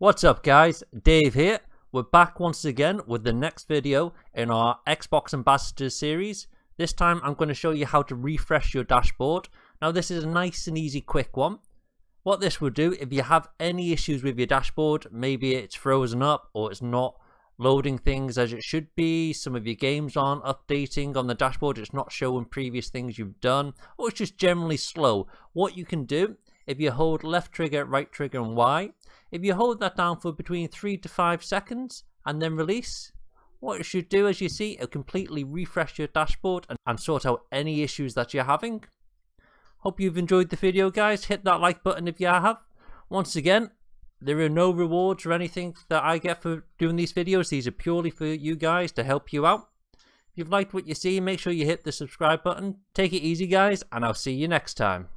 What's up guys, Dave here. We're back once again with the next video in our Xbox Ambassadors series. This time I'm going to show you how to refresh your dashboard. Now this is a nice and easy quick one. What this will do, if you have any issues with your dashboard, maybe it's frozen up or it's not loading things as it should be, some of your games aren't updating on the dashboard, it's not showing previous things you've done, or it's just generally slow. What you can do, if you hold left trigger, right trigger and Y, if you hold that down for between 3 to 5 seconds and then release, what it should do as you see, it'll completely refresh your dashboard and, and sort out any issues that you're having. Hope you've enjoyed the video guys, hit that like button if you have. Once again, there are no rewards or anything that I get for doing these videos. These are purely for you guys to help you out. If you've liked what you see, make sure you hit the subscribe button. Take it easy guys, and I'll see you next time.